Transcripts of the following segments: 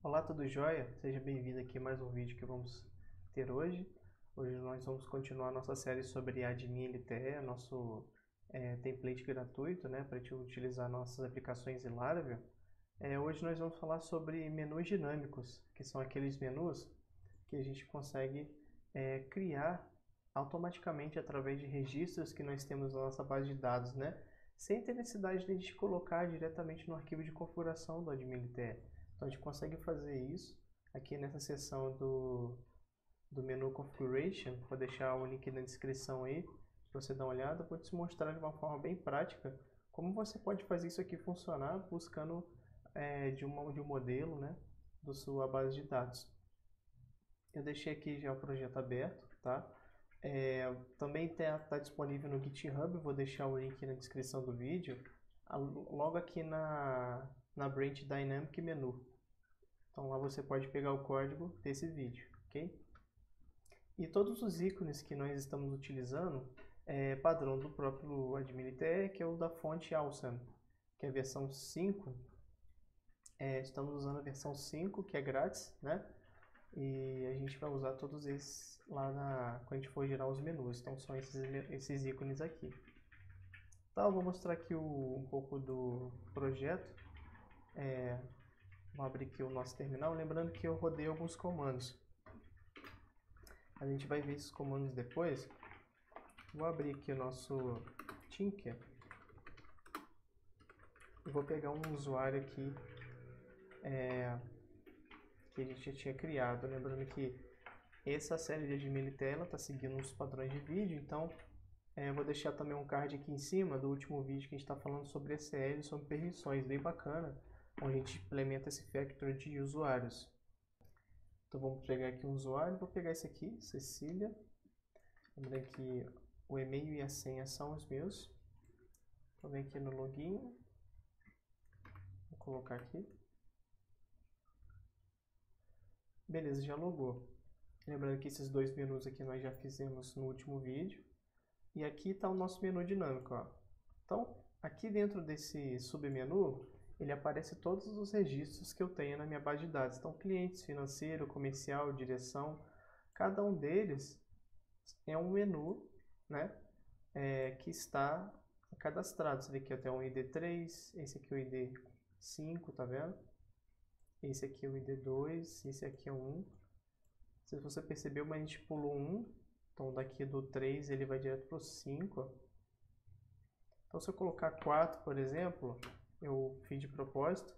Olá, tudo jóia? Seja bem-vindo aqui a mais um vídeo que vamos ter hoje. Hoje nós vamos continuar nossa série sobre Admin LTE, nosso é, template gratuito, né, para utilizar nossas aplicações em Laravel. É, hoje nós vamos falar sobre menus dinâmicos, que são aqueles menus que a gente consegue é, criar automaticamente através de registros que nós temos na nossa base de dados, né? Sem ter necessidade de a gente colocar diretamente no arquivo de configuração do Admin LTE. Então a gente consegue fazer isso aqui nessa seção do, do menu Configuration. Vou deixar o link na descrição aí para você dar uma olhada. Vou te mostrar de uma forma bem prática como você pode fazer isso aqui funcionar buscando é, de, uma, de um modelo né, da sua base de dados. Eu deixei aqui já o projeto aberto, tá? É, também está tá disponível no GitHub, vou deixar o link na descrição do vídeo. Logo aqui na, na Branch Dynamic Menu. Então lá você pode pegar o código desse vídeo, ok? E todos os ícones que nós estamos utilizando é padrão do próprio AdminITE, que é o da fonte Awesome, que é a versão 5. É, estamos usando a versão 5, que é grátis, né? E a gente vai usar todos esses lá na, quando a gente for gerar os menus. Então são esses, esses ícones aqui. Então, vou mostrar aqui o, um pouco do projeto. É, vou abrir aqui o nosso terminal, lembrando que eu rodei alguns comandos. A gente vai ver esses comandos depois. Vou abrir aqui o nosso Tinker. E vou pegar um usuário aqui é, que a gente já tinha criado. Lembrando que essa série de admin tela está seguindo os padrões de vídeo, então é, vou deixar também um card aqui em cima do último vídeo que a gente está falando sobre ECL, sobre permissões, bem bacana onde a gente implementa esse factor de usuários. Então vamos pegar aqui um usuário, vou pegar esse aqui, Cecília. Lembrando que o e-mail e a senha são os meus. Vou vir aqui no login. Vou colocar aqui. Beleza, já logou. Lembrando que esses dois menus aqui nós já fizemos no último vídeo. E aqui está o nosso menu dinâmico. Ó. Então, aqui dentro desse submenu, ele aparece todos os registros que eu tenho na minha base de dados. Então, clientes, financeiro, comercial, direção, cada um deles é um menu né, é, que está cadastrado. Você vê que tenho um ID3, esse aqui é o ID5, tá vendo? Esse aqui é o ID2, esse aqui é o 1. Se você percebeu, mas a gente pulou um, então daqui do 3 ele vai direto para o 5. Então se eu colocar 4, por exemplo, eu fiz de propósito,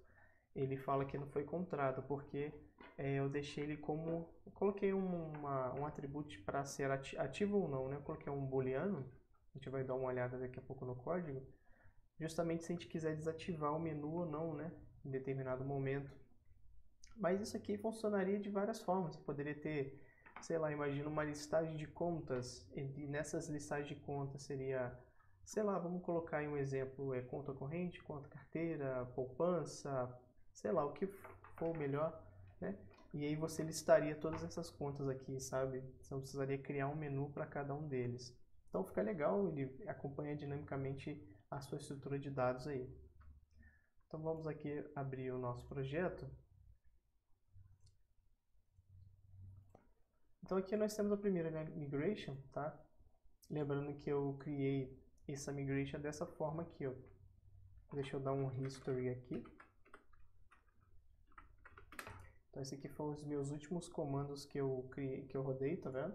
ele fala que não foi encontrado, porque é, eu deixei ele como... Coloquei uma, um atributo para ser ativo ou não, né? Eu coloquei um booleano, a gente vai dar uma olhada daqui a pouco no código, justamente se a gente quiser desativar o menu ou não, né? Em determinado momento. Mas isso aqui funcionaria de várias formas. Você poderia ter, sei lá, imagina uma listagem de contas, e nessas listagens de contas seria sei lá, vamos colocar aí um exemplo, é conta corrente, conta carteira, poupança, sei lá, o que for melhor, né? E aí você listaria todas essas contas aqui, sabe? Você não precisaria criar um menu para cada um deles. Então fica legal, ele acompanha dinamicamente a sua estrutura de dados aí. Então vamos aqui abrir o nosso projeto. Então aqui nós temos a primeira migration, tá? Lembrando que eu criei essa migration dessa forma aqui, ó. Deixa eu dar um history aqui. Então, esse aqui foram os meus últimos comandos que eu criei, que eu rodei, tá vendo?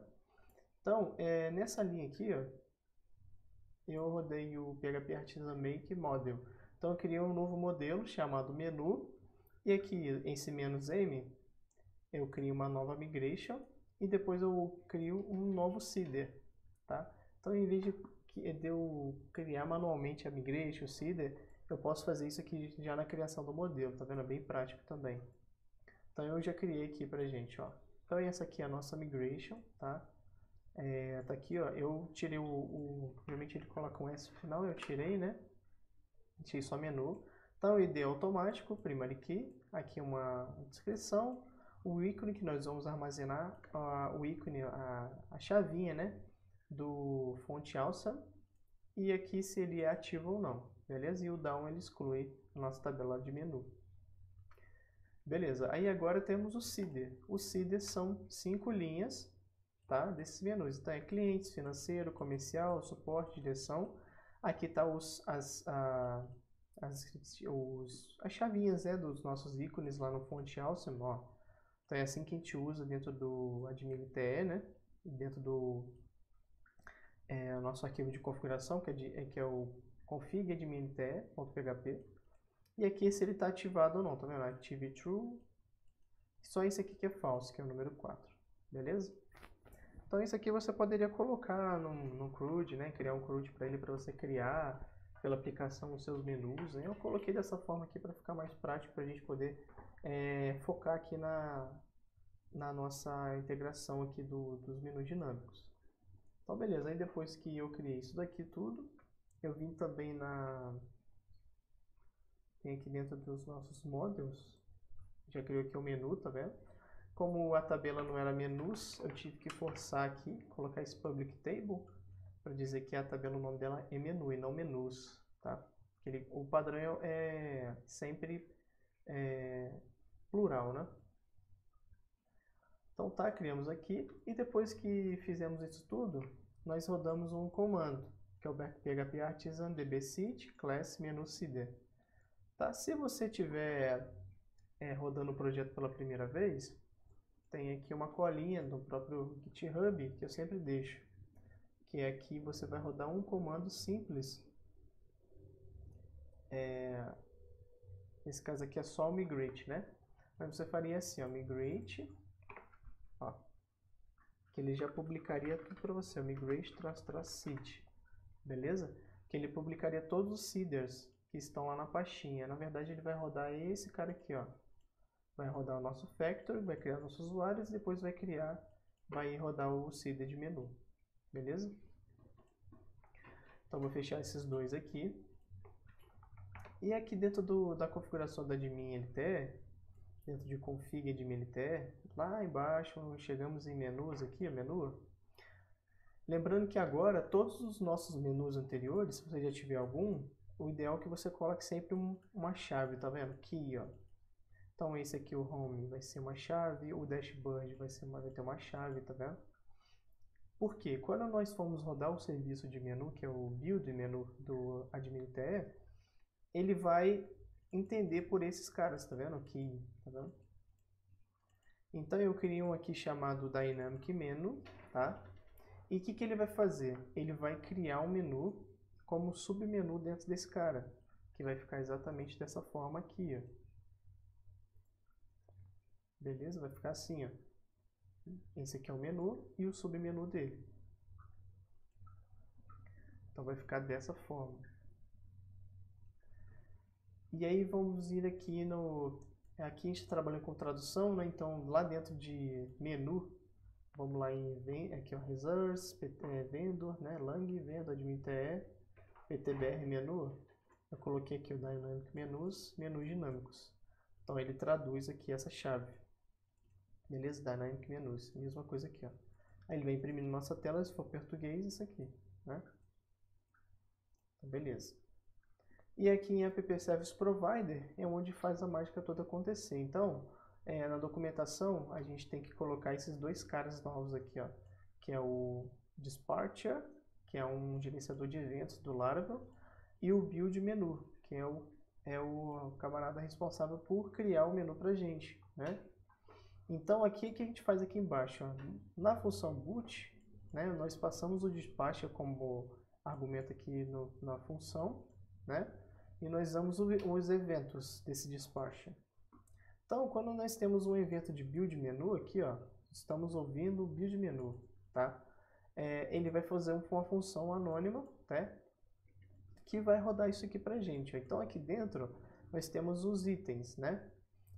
Então, é, nessa linha aqui, ó, eu rodei o PHP Artisan Make Model. Então, eu criei um novo modelo chamado menu. E aqui, em C-M, eu crio uma nova migration. E depois eu crio um novo seeder, tá? Então, em vez de de eu criar manualmente a migration, o seeder, eu posso fazer isso aqui já na criação do modelo, tá vendo? É bem prático também. Então eu já criei aqui pra gente, ó. Então essa aqui é a nossa migration, tá? É, tá aqui, ó, eu tirei o, o geralmente ele coloca um S no final, eu tirei, né? Tirei só menu. Então ID é automático, primary key, aqui uma descrição, o ícone que nós vamos armazenar, o ícone, a, a chavinha, né? Do fonte alça e aqui se ele é ativo ou não, beleza? E o down ele exclui a nossa tabela de menu. Beleza, aí agora temos o CIDER. O CIDER são cinco linhas tá, desses menus. Então é clientes, financeiro, comercial, suporte, direção. Aqui está os, as, a, as, os, as chavinhas né, dos nossos ícones lá no fonte Awesome. Ó. Então é assim que a gente usa dentro do admin TE, né? dentro do é, nosso arquivo de configuração, que é, de, é, que é o config admin.te.php. E aqui se ele está ativado ou não, tá vendo? Active true. Só esse aqui que é falso, que é o número 4. Beleza? Então isso aqui você poderia colocar no, no CRUD, né? Criar um CRUD para ele para você criar pela aplicação os seus menus. Né? Eu coloquei dessa forma aqui para ficar mais prático para a gente poder é, focar aqui na, na nossa integração aqui do, dos menus dinâmicos. Então beleza, aí depois que eu criei isso daqui tudo, eu vim também na tem aqui dentro dos nossos modules. Já criou aqui o menu, tá vendo? Como a tabela não era menus, eu tive que forçar aqui, colocar esse public table, para dizer que a tabela, o nome dela é menu e não menus, tá? Ele, o padrão é sempre é, plural, né? Então tá, criamos aqui e depois que fizemos isso tudo, nós rodamos um comando, que é o php artisan dbsit class cd. Tá? Se você estiver é, rodando o projeto pela primeira vez, tem aqui uma colinha do próprio GitHub que eu sempre deixo, que é que você vai rodar um comando simples. É, nesse caso aqui é só o migrate, né? Mas você faria assim, ó, migrate, que ele já publicaria tudo para você, migrate traço traço seed, beleza? Que ele publicaria todos os seeders que estão lá na pastinha. Na verdade, ele vai rodar esse cara aqui, ó. Vai rodar o nosso factory, vai criar nossos usuários depois vai criar, vai rodar o seeder de menu. Beleza? Então, vou fechar esses dois aqui. E aqui dentro do, da configuração da admin LTE, dentro de config admin LTE, lá embaixo, chegamos em menus aqui, menu. Lembrando que agora, todos os nossos menus anteriores, se você já tiver algum, o ideal é que você coloque sempre um, uma chave, tá vendo? Key, ó. Então esse aqui, o home, vai ser uma chave, o dashboard vai, ser uma, vai ter uma chave, tá vendo? Porque quando nós formos rodar o serviço de menu, que é o build menu do admin TE, ele vai entender por esses caras, tá vendo? Key, tá vendo? Então eu criei um aqui chamado Dynamic Menu, tá? E o que, que ele vai fazer? Ele vai criar um menu como submenu dentro desse cara, que vai ficar exatamente dessa forma aqui, ó. Beleza? Vai ficar assim, ó. Esse aqui é o menu e o submenu dele. Então vai ficar dessa forma. E aí vamos ir aqui no... Aqui a gente trabalha com tradução, né? Então lá dentro de menu, vamos lá em aqui é o Resource, é, Vendor, né? Lang, Vendor, Admin TE. PTBR menu, eu coloquei aqui o Dynamic Menus, menus dinâmicos. Então ele traduz aqui essa chave. Beleza? Dynamic Menus. Mesma coisa aqui, ó. Aí ele vai imprimir na nossa tela, se for português, isso aqui, né? Então, beleza. E aqui em App Service Provider é onde faz a mágica toda acontecer. Então, é, na documentação, a gente tem que colocar esses dois caras novos aqui, ó. Que é o Dispatcher que é um gerenciador de eventos do Laravel, e o build menu, que é o, é o camarada responsável por criar o menu para gente. Né? Então aqui o que a gente faz aqui embaixo? Ó, na função boot, né, nós passamos o dispatcher como argumento aqui no, na função, né? E nós damos o, os eventos desse dispatcher. Então, quando nós temos um evento de build menu aqui, ó, estamos ouvindo o build menu, tá? é, ele vai fazer uma função anônima, tá? que vai rodar isso aqui para gente. Então aqui dentro nós temos os itens, né?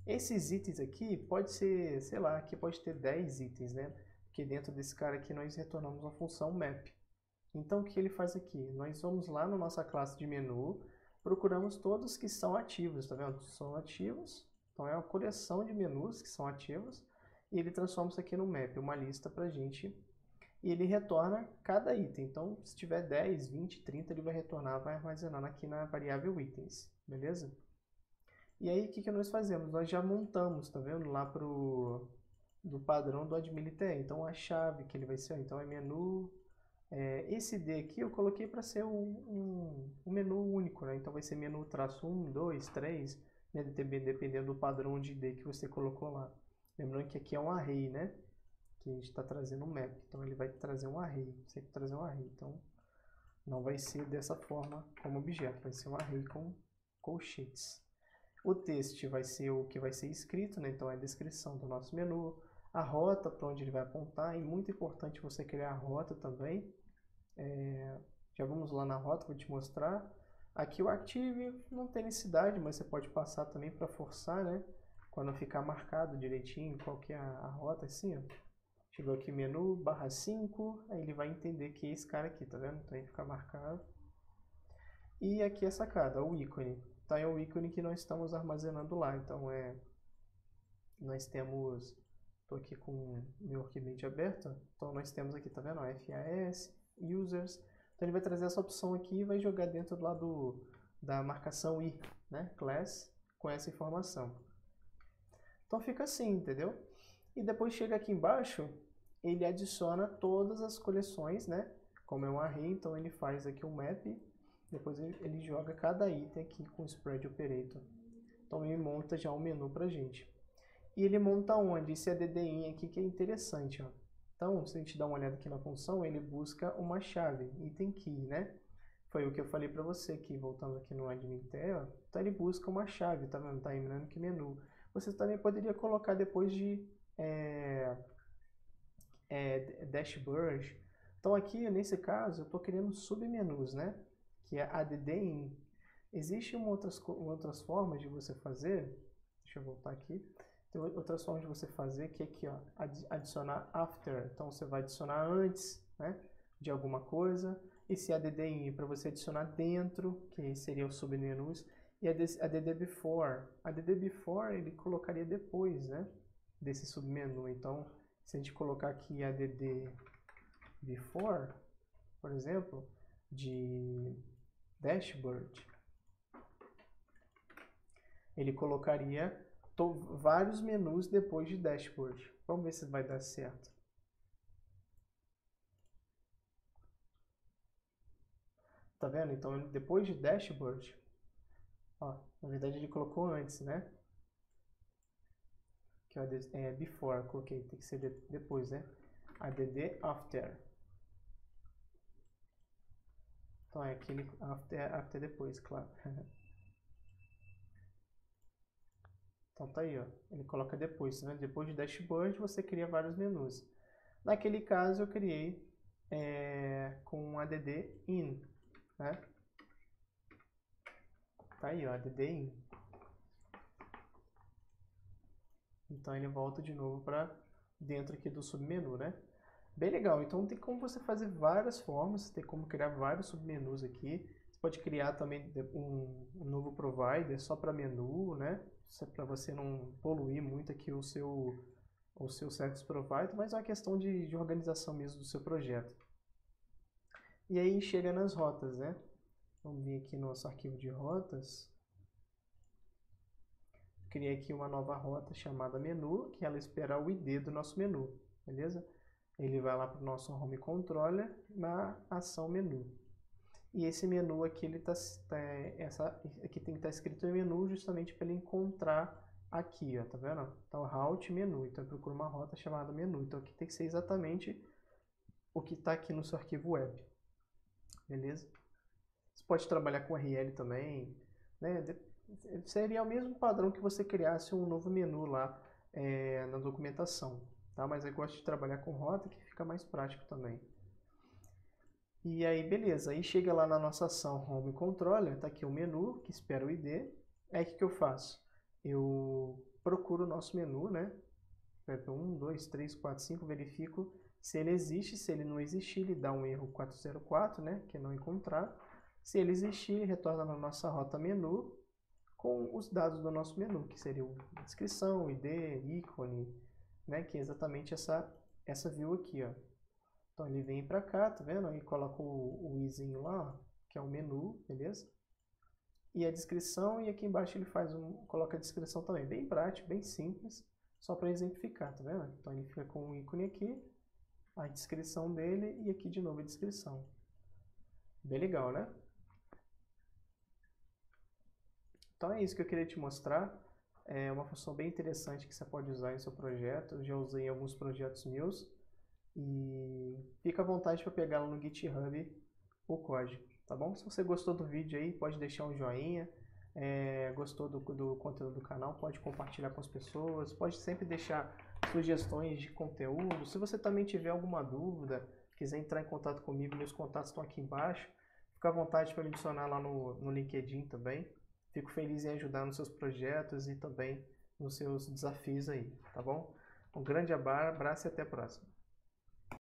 Esses itens aqui pode ser, sei lá, aqui pode ter 10 itens, né? Porque dentro desse cara aqui nós retornamos uma função map. Então o que ele faz aqui? Nós vamos lá na nossa classe de menu, procuramos todos que são ativos, tá vendo? São ativos, então é uma coleção de menus que são ativos, e ele transforma isso aqui no map, uma lista para gente e ele retorna cada item. Então, se tiver 10, 20, 30, ele vai retornar, vai armazenar aqui na variável itens, beleza? E aí, o que, que nós fazemos? Nós já montamos, tá vendo? Lá pro do padrão do Admilite. Então, a chave que ele vai ser, então é menu. É, esse D aqui eu coloquei para ser um, um, um, menu único, né? Então, vai ser menu traço 1, 2, 3, né? dependendo do padrão de D que você colocou lá. Lembrando que aqui é um array, né? Que a gente está trazendo um map. Então, ele vai trazer um array. Sempre trazer um array. Então, não vai ser dessa forma como objeto. Vai ser um array com colchetes. O texto vai ser o que vai ser escrito, né? então é a descrição do nosso menu, a rota para onde ele vai apontar, e muito importante você criar a rota também. É, já vamos lá na rota, vou te mostrar. Aqui o Active não tem necessidade, mas você pode passar também para forçar, né? Quando ficar marcado direitinho qual que é a, rota, assim, ó. Chegou aqui menu, barra 5, aí ele vai entender que é esse cara aqui, tá vendo? Então aí fica marcado. E aqui a sacada, o ícone tá, é o ícone que nós estamos armazenando lá. Então, é, nós temos, estou aqui com meu Archimate aberto, então nós temos aqui, tá vendo? FAS, Users, então ele vai trazer essa opção aqui e vai jogar dentro do lado da marcação I, né? Class, com essa informação. Então fica assim, entendeu? E depois chega aqui embaixo, ele adiciona todas as coleções, né? Como é um array, então ele faz aqui um map depois ele joga cada item aqui com o Spread Operator. Então ele monta já um menu para gente. E ele monta onde? Esse ADDIN aqui que é interessante. Ó. Então, se a gente dá uma olhada aqui na função, ele busca uma chave, item key, né? Foi o que eu falei para você aqui, voltando aqui no admin Então ele busca uma chave, tá vendo? Tá lembrando que menu. Você também poderia colocar depois de é, é, dashboard. Então aqui, nesse caso, eu estou criando submenus, né? que é add-in. Existem outras, outras formas de você fazer, deixa eu voltar aqui, tem outras formas de você fazer, que é aqui, ó, adicionar after, então você vai adicionar antes, né, de alguma coisa, esse add-in para você adicionar dentro, que seria o submenus, e add before, add before ele colocaria depois, né, desse submenu, então se a gente colocar aqui add before, por exemplo, de dashboard, ele colocaria vários menus depois de dashboard. Vamos ver se vai dar certo. Tá vendo? Então, depois de dashboard, ó, na verdade ele colocou antes, né? Que é before, coloquei, tem que ser depois, né? add after. Então é aquele after, after depois, claro. então tá aí, ó. Ele coloca depois, né? Depois de dashboard você cria vários menus. Naquele caso eu criei é, com um add in, né? Tá aí, ó, add in. Então ele volta de novo para dentro aqui do submenu, né? Bem legal, então tem como você fazer várias formas, tem como criar vários submenus aqui. Você pode criar também um, um novo provider só para menu, né? Para você não poluir muito aqui o seu, o seu service provider, mas é uma questão de, de organização mesmo do seu projeto. E aí chega nas rotas, né? Vamos vir aqui no nosso arquivo de rotas. Criei aqui uma nova rota chamada menu, que ela espera o ID do nosso menu, beleza? ele vai lá para o nosso home controller na ação menu. E esse menu aqui, ele tá, tá essa, aqui tem que estar tá escrito em menu justamente para ele encontrar aqui, ó, tá vendo? Então, route menu, então eu procuro uma rota chamada menu. Então aqui tem que ser exatamente o que está aqui no seu arquivo web. Beleza? Você pode trabalhar com URL também, né? Seria o mesmo padrão que você criasse um novo menu lá é, na documentação tá? Mas eu gosto de trabalhar com rota que fica mais prático também. E aí, beleza, aí chega lá na nossa ação Home Controller, tá aqui o menu, que espera o ID. Aí o que, que eu faço? Eu procuro o nosso menu, né? Aperto 1, 2, 3, 4, 5, verifico se ele existe. Se ele não existir, ele dá um erro 404, né? Que é não encontrar. Se ele existir, ele retorna na nossa rota menu com os dados do nosso menu, que seria a descrição, ID, ícone, né? Que é exatamente essa, essa view aqui, ó. Então ele vem para cá, tá vendo? Aí coloca o, o izinho lá, que é o menu, beleza? e a descrição, e aqui embaixo ele faz um, coloca a descrição também, bem prático, bem simples, só para exemplificar, tá vendo? Então ele fica com um ícone aqui, a descrição dele e aqui de novo a descrição. Bem legal, né? Então é isso que eu queria te mostrar. É uma função bem interessante que você pode usar em seu projeto. Eu já usei em alguns projetos meus. E fica à vontade para pegar lá no GitHub o código, tá bom? Se você gostou do vídeo aí, pode deixar um joinha. É, gostou do, do conteúdo do canal, pode compartilhar com as pessoas. Pode sempre deixar sugestões de conteúdo. Se você também tiver alguma dúvida, quiser entrar em contato comigo, meus contatos estão aqui embaixo. Fica à vontade para me adicionar lá no, no LinkedIn também. Fico feliz em ajudar nos seus projetos e também nos seus desafios aí, tá bom? Um grande abraço e até a próxima.